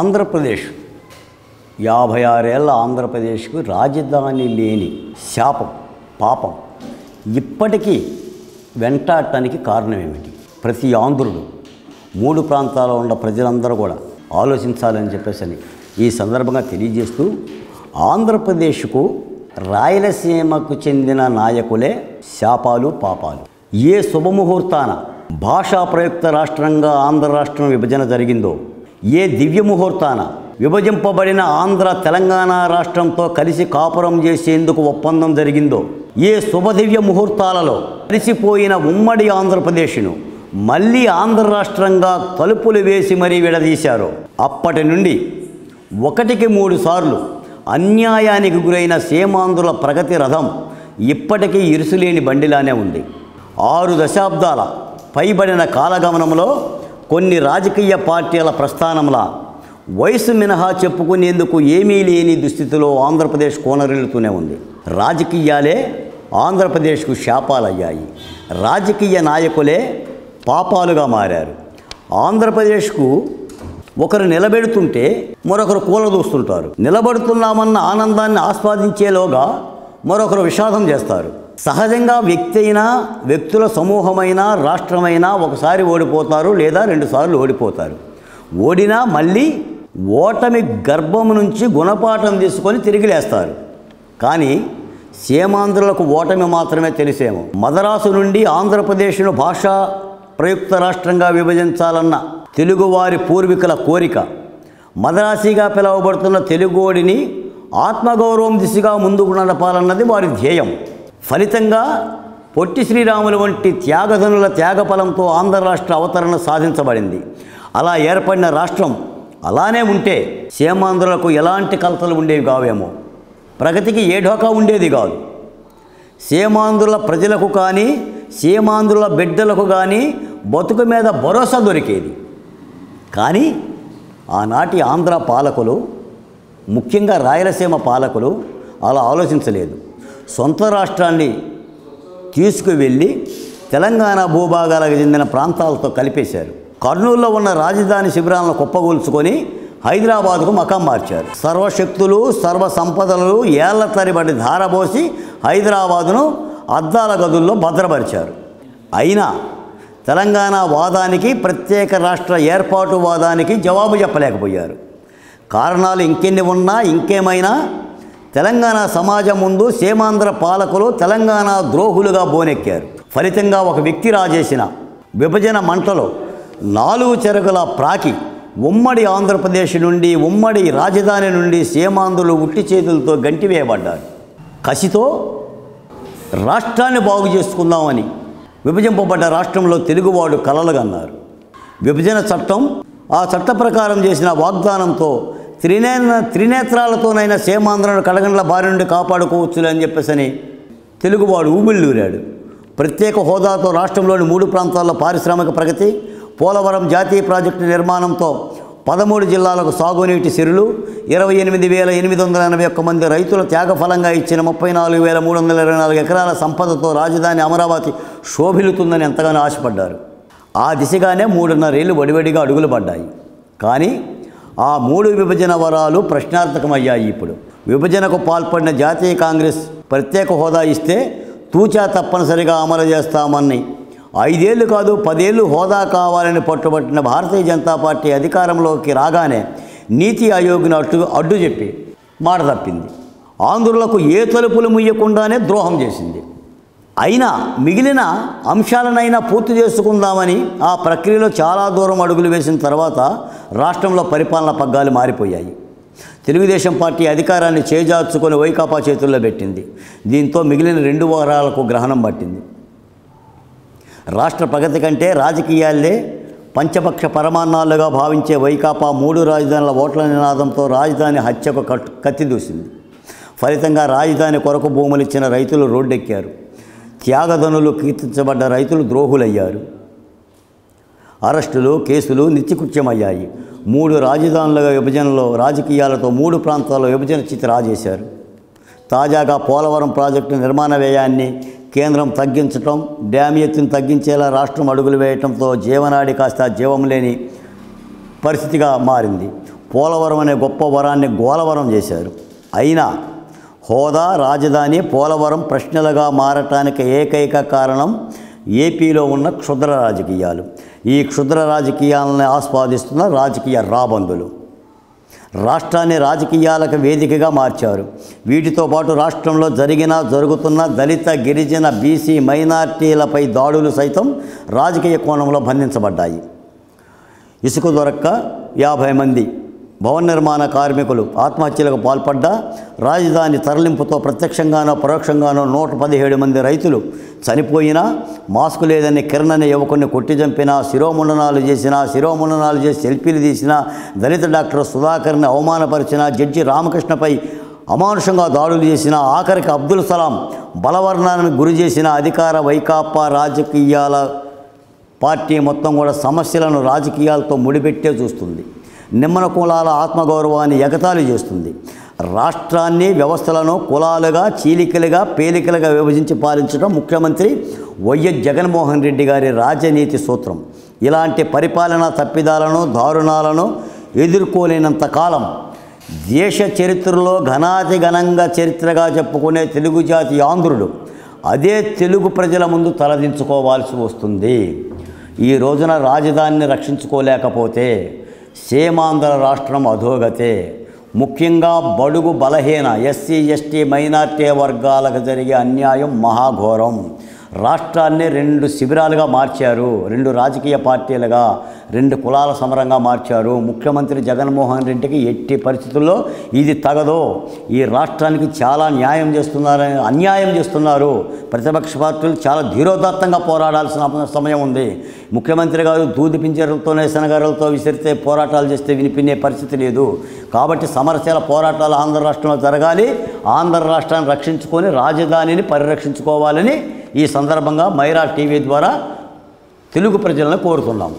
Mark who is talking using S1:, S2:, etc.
S1: ఆంధ్రప్రదేశ్. యాభై ఆరేళ్ళ ఆంధ్రప్రదేశ్కు రాజధాని లేని శాపం పాపం. ఇప్పటికీ వెంటాడటానికి కారణం ఏమిటి ప్రతి ఆంధ్రుడు మూడు ప్రాంతాల్లో ఉన్న ప్రజలందరూ కూడా ఆలోచించాలని చెప్పేసి అని ఈ సందర్భంగా తెలియజేస్తూ ఆంధ్రప్రదేశ్కు రాయలసీమకు చెందిన నాయకులే శాపాలు పాపాలు. ఏ శుభముహూర్తాన భాషా ప్రయుక్త రాష్ట్రంగా ఆంధ్ర రాష్ట్రం విభజన జరిగిందో ఏ దివ్య ముహూర్తాన విభజింపబడిన ఆంధ్ర తెలంగాణ రాష్ట్రంతో కలిసి కాపురం చేసేందుకు ఒప్పందం జరిగిందో? ఏ శుభదివ్య ముహూర్తాలలో కలిసిపోయిన ఉమ్మడి ఆంధ్రప్రదేశ్ను మళ్ళీ ఆంధ్ర రాష్ట్రంగా తలుపులు వేసి మరీ విడదీశారో? అప్పటి నుండి ఒకటికి మూడు సార్లు అన్యాయానికి గురైన సీమాంధ్రుల ప్రగతి రథం ఇప్పటికీ ఇరుసులేని బండిలానే ఉంది. ఆరు దశాబ్దాల పైబడిన కాలగమనంలో కొన్ని రాజకీయ పార్టీల ప్రస్థానముల వయసు మినహా చెప్పుకునేందుకు ఏమీ లేని దుస్థితిలో ఆంధ్రప్రదేశ్ కోనరిల్లుతూనే ఉంది. రాజకీయాలే ఆంధ్రప్రదేశ్కు శాపాలయ్యాయి. రాజకీయ నాయకులే పాపాలుగా మారారు. ఆంధ్రప్రదేశ్కు ఒకరు నిలబెడుతుంటే మరొకరు కూలదూస్తుంటారు. నిలబడుతున్నామన్న ఆనందాన్ని ఆస్వాదించేలోగా మరొకరు విషాదం చేస్తారు. సహజంగా వ్యక్తి అయినా వ్యక్తుల సమూహమైనా రాష్ట్రమైనా ఒకసారి ఓడిపోతారు లేదా రెండుసార్లు ఓడిపోతారు. ఓడినా మళ్ళీ ఓటమి గర్భం నుంచి గుణపాఠం తీసుకొని తిరిగి లేస్తారు. కానీ సీమాంధ్రులకు ఓటమి మాత్రమే తెలిసేమో. మదరాసు నుండి ఆంధ్రప్రదేశ్ను భాషా ప్రయుక్త రాష్ట్రంగా విభజించాలన్న తెలుగువారి పూర్వీకుల కోరిక మదరాసిగా పిలువబడుతున్న తెలుగోడిని ఆత్మగౌరవం దిశగా ముందుకు నడపాలన్నది వారి ధ్యేయం. ఫలితంగా పొట్టి శ్రీరాములు వంటి త్యాగధనుల త్యాగఫలంతో ఆంధ్ర రాష్ట్ర అవతరణ సాధించబడింది. అలా ఏర్పడిన రాష్ట్రం అలానే ఉంటే సీమాంధ్రులకు ఎలాంటి కలతలు ఉండేవి కావేమో? ప్రగతికి ఏ ఢోకా ఉండేది కాదు. సీమాంధ్రుల ప్రజలకు కానీ సీమాంధ్రుల బిడ్డలకు కానీ బతుకు మీద భరోసా దొరికేది. కానీ ఆనాటి ఆంధ్ర పాలకులు ముఖ్యంగా రాయలసీమ పాలకులు అలా ఆలోచించలేదు. సొంత రాష్ట్రాన్ని తీసుకువెళ్ళి తెలంగాణ భూభాగాలకు చెందిన ప్రాంతాలతో కలిపేశారు. కర్నూలులో ఉన్న రాజధాని శిబిరాలను కుప్పగొల్చుకొని హైదరాబాద్కు మకం మార్చారు. సర్వశక్తులు సర్వ సంపదలు ఏళ్ళ తరిబడి ధారబోసి హైదరాబాదును అద్దాల గదుల్లో భద్రపరిచారు. అయినా తెలంగాణ వాదానికి ప్రత్యేక రాష్ట్ర ఏర్పాటు వాదానికి జవాబు చెప్పలేకపోయారు. కారణాలు ఇంకెన్ని ఉన్నా ఇంకేమైనా తెలంగాణ సమాజం ముందు సీమాంధ్ర పాలకులు తెలంగాణ ద్రోహులుగా బోనెక్కారు. ఫలితంగా ఒక వ్యక్తి రాజేసిన విభజన మంటలో నాలుగు చెరకుల ప్రాకి ఉమ్మడి ఆంధ్రప్రదేశ్ నుండి ఉమ్మడి రాజధాని నుండి సీమాంధ్రులు ఉట్టి చేతులతో గంటివేయబడ్డారు. కసితో రాష్ట్రాన్ని బాగు చేసుకుందామని విభజింపబడ్డ రాష్ట్రంలో తెలుగువాడు కలలుగన్నారు. విభజన చట్టం ఆ చట్ట ప్రకారం చేసిన వాగ్దానంతో త్రినే త్రినేత్రాలతోనైనా సేమాంధ్రను కడగండ్ల బారి నుండి కాపాడుకోవచ్చులే అని చెప్పేసని తెలుగువాడు ఊబిళ్ళూరాడు. ప్రత్యేక హోదాతో రాష్ట్రంలోని మూడు ప్రాంతాల్లో పారిశ్రామిక ప్రగతి పోలవరం జాతీయ ప్రాజెక్టు నిర్మాణంతో పదమూడు జిల్లాలకు సాగునీటి సిరులు ఇరవై ఎనిమిది వేల ఎనిమిది వందల ఎనభై ఒక్క మంది రైతుల త్యాగఫలంగా ఇచ్చిన ముప్పై నాలుగు వేల మూడు వందల ఇరవై నాలుగు ఎకరాల సంపదతో రాజధాని అమరావతి శోభిలుతుందని ఎంతగానో ఆశపడ్డారు. ఆ దిశగానే మూడున్నరేళ్ళు వడివడిగా అడుగులు పడ్డాయి. కానీ ఆ మూడు విభజన వరాలు ప్రశ్నార్థకమయ్యాయి ఇప్పుడు. విభజనకు పాల్పడిన జాతీయ కాంగ్రెస్ ప్రత్యేక హోదా ఇస్తే తూచా తప్పనిసరిగా అమలు చేస్తామని. ఐదేళ్ళు కాదు పదేళ్ళు హోదా కావాలని పట్టుబట్టిన భారతీయ జనతా పార్టీ అధికారంలోకి రాగానే నీతి ఆయోగ్ను అడ్డు అడ్డు చెప్పి మాట తప్పింది. ఆంధ్రులకు ఏ తలుపులు ముయ్యకుండానే ద్రోహం చేసింది. అయినా మిగిలిన అంశాలనైనా పూర్తి చేసుకుందామని ఆ ప్రక్రియలో చాలా దూరం అడుగులు వేసిన తర్వాత రాష్ట్రంలో పరిపాలన పగ్గాలు మారిపోయాయి. తెలుగుదేశం పార్టీ అధికారాన్ని చేజార్చుకొని వైకాపా చేతుల్లో పెట్టింది. దీంతో మిగిలిన రెండు వారాలకు గ్రహణం పట్టింది. రాష్ట్ర ప్రగతి కంటే రాజకీయాలే పంచపక్ష పరమాన్నాలుగా భావించే వైకాపా మూడు రాజధానుల ఓట్ల నినాదంతో రాజధాని హత్యకు కట్ కత్తి దూసింది ఫలితంగా రాజధాని కొరకు భూములు ఇచ్చిన రైతులు రోడ్డెక్కారు. త్యాగధనులు కీర్తించబడ్డ రైతులు ద్రోహులయ్యారు. అరెస్టులు కేసులు నిత్యకృత్యమయ్యాయి. మూడు రాజధానుల విభజనలో రాజకీయాలతో మూడు ప్రాంతాల్లో విభజన చిత్ర రాజేశారు. తాజాగా పోలవరం ప్రాజెక్టు నిర్మాణ వ్యయాన్ని కేంద్రం తగ్గించటం డ్యామ్ ఎత్తును తగ్గించేలా రాష్ట్రం అడుగులు వేయటంతో జీవనాడి కాస్త జీవం లేని పరిస్థితిగా మారింది. పోలవరం అనే గొప్ప వరాన్ని గోలవరం చేశారు. అయినా హోదా రాజధాని పోలవరం ప్రశ్నలుగా మారటానికి ఏకైక కారణం ఏపీలో ఉన్న క్షుద్ర రాజకీయాలు. ఈ క్షుద్ర రాజకీయాలను ఆస్వాదిస్తున్న రాజకీయ రాబందులు. రాష్ట్రాన్ని రాజకీయాలకు వేదికగా మార్చారు. వీటితో పాటు రాష్ట్రంలో జరిగిన జరుగుతున్న దళిత గిరిజన బీసీ మైనార్టీలపై దాడులు సైతం రాజకీయ కోణంలో బంధించబడ్డాయి. ఇసుక దొరక్క యాభై మంది భవన నిర్మాణ కార్మికులు ఆత్మహత్యలకు పాల్పడ్డా రాజధాని తరలింపుతో ప్రత్యక్షంగానో పరోక్షంగానో నూట పదిహేడు మంది రైతులు చనిపోయినా మాస్క్ లేదని కిరణ్ అనే కొట్టి చంపినా శిరోముండనాలు చేసినా శిరోముండనాలు చేసి సెల్ఫీలు తీసినా దళిత డాక్టర్ సుధాకర్ని అవమానపరిచిన జడ్జి రామకృష్ణపై అమానుషంగా దాడులు చేసిన ఆఖరికి అబ్దుల్ సలాం బలవర్ణానికి గురి చేసిన అధికార వైకాపా రాజకీయాల పార్టీ మొత్తం కూడా సమస్యలను రాజకీయాలతో ముడిపెట్టే చూస్తుంది. నిమ్మన కులాల ఆత్మగౌరవాన్ని ఎగతాళి చేస్తుంది. రాష్ట్రాన్ని వ్యవస్థలను కులాలుగా చీలికలుగా పేలికలుగా విభజించి పాలించడం ముఖ్యమంత్రి వైఎస్ జగన్మోహన్ రెడ్డి గారి రాజనీతి సూత్రం. ఇలాంటి పరిపాలనా తప్పిదాలను దారుణాలను ఎదుర్కోలేనంత కాలం దేశ చరిత్రలో ఘనాతి ఘనంగా చరిత్రగా చెప్పుకునే తెలుగు జాతి ఆంధ్రుడు అదే తెలుగు ప్రజల ముందు తలదించుకోవాల్సి వస్తుంది. ఈ రోజున రాజధానిని రక్షించుకోలేకపోతే సీమాంధ్ర రాష్ట్రం అధోగతే. ముఖ్యంగా బడుగు బలహీన ఎస్సీ ఎస్టీ మైనార్టీ వర్గాలకు జరిగే అన్యాయం మహాఘోరం. రాష్ట్రాన్ని రెండు శిబిరాలుగా మార్చారు. రెండు రాజకీయ పార్టీలుగా రెండు కులాల సమరంగా మార్చారు. ముఖ్యమంత్రి జగన్మోహన్ రెడ్డికి ఎట్టి పరిస్థితుల్లో ఇది తగదో. ఈ రాష్ట్రానికి చాలా న్యాయం చేస్తున్నారని అన్యాయం చేస్తున్నారు. ప్రతిపక్ష పార్టీలు చాలా ధీరోదాత్తంగా పోరాడాల్సిన సమయం ఉంది. ముఖ్యమంత్రి గారు దూది పింజరలతోనే శనగారులతో విసిరితే పోరాటాలు చేస్తే వినిపినే పరిస్థితి లేదు. కాబట్టి సమరశీల పోరాటాలు ఆంధ్ర రాష్ట్రంలో జరగాలి. ఆంధ్ర రాష్ట్రాన్ని రక్షించుకొని రాజధానిని పరిరక్షించుకోవాలని ఈ సందర్భంగా మైరా టీవీ ద్వారా తెలుగు ప్రజలను కోరుతున్నాము.